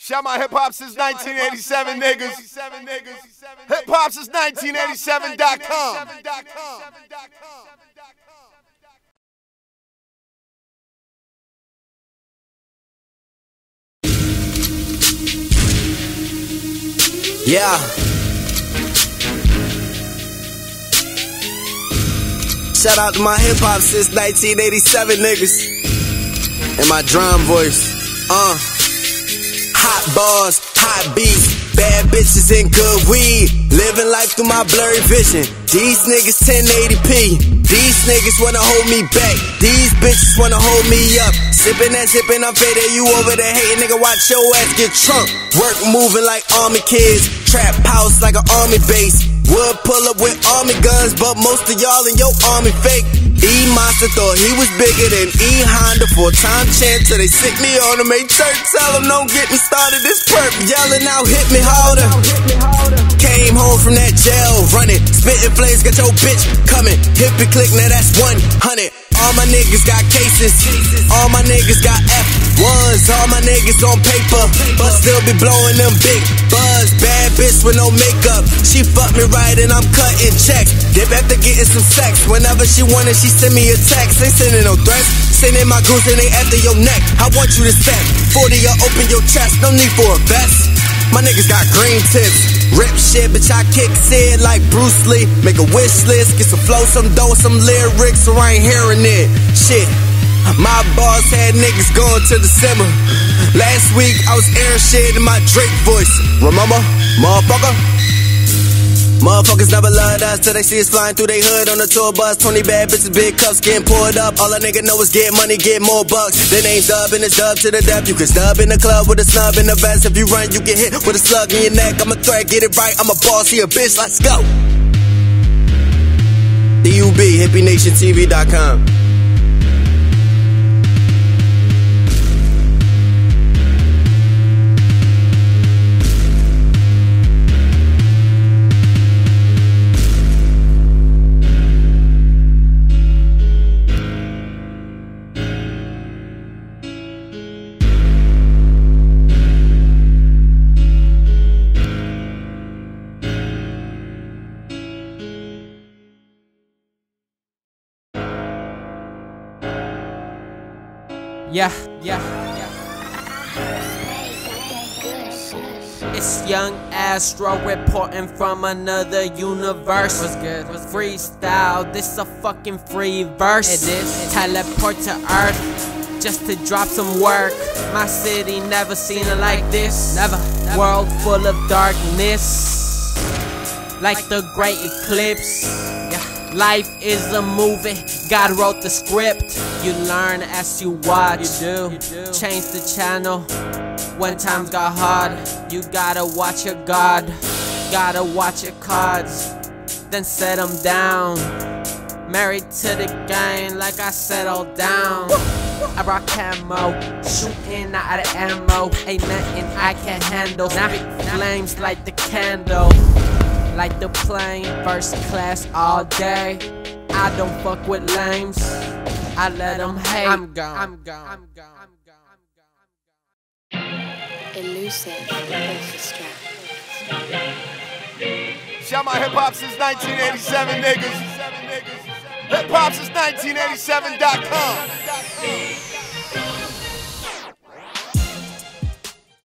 Shout my hip hop since 1987 niggas. Hip hop since 1987.com. Yeah. Shout out to my hip hop since 1987 niggas. And my drum voice. Uh. Hot bars, hot beats, bad bitches and good weed. Living life through my blurry vision. These niggas 1080p. These niggas wanna hold me back. These bitches wanna hold me up. Sipping and sipping, I'm faded. You over there hating, nigga. Watch your ass get trunk. Work moving like army kids. Trap house like an army base. Would pull up with army guns, but most of y'all in your army fake. E Monster thought he was bigger than E Honda, four time champ till they sick me on him. Made church tell him don't get me started. This perp yelling out, hit me harder. Came home from that jail, running, spitting flames, got your bitch coming. Hippie click, now that's 100. All my niggas got cases, all my niggas got F1s, all my niggas on paper, still be blowing them big buzz. Bad bitch with no makeup, she fuck me right and I'm cutting checks. Dip after getting some sex, whenever she wanted, she send me a text. Ain't sending no threats, sending my goons and they after your neck. I want you to step 40 or open your chest, no need for a vest. My niggas got green tips. Rip shit, bitch, I kick it like Bruce Lee. Make a wish list, get some flow, some dough, some lyrics, so I ain't hearing it. Shit. My boss had niggas going to December. Last week I was airing shit in my Drake voice. Remember? Motherfucker? Motherfuckers never loved us till they see us flying through they hood on the tour bus. 20 bad bitches, big cups getting poured up. All a nigga know is get money, get more bucks. The name's dub and it's dub to the depth. You can snub in the club with a snub in the vest. If you run, you get hit with a slug in your neck. I'm a threat, get it right. I'm a boss, he a bitch, let's go. DUB, HippieNationTV.com. Yeah, yeah. Yeah. It's young Astro reporting from another universe. What's good? What's freestyle? This a fucking free verse. It is. Teleport to Earth just to drop some work. My city never seen it like this. Never. never. World full of darkness, like the Great Eclipse. Life is a movie. God wrote the script. You learn as you watch. You do. You do. Change the channel. When times got hard, you gotta watch your God. Gotta watch your cards. Then set them down. Married to the game, like I settled down. I brought camo, shooting out of ammo. Ain't nothing I can handle. Big flames like the candle like the plane, first class all day. I don't fuck with lames. I let them hate. I'm gone. I'm gone. I'm gone. I'm gone. Elusive Orchestra. Shout my hip hop since 1987 niggas. Hip hop since 1987.com.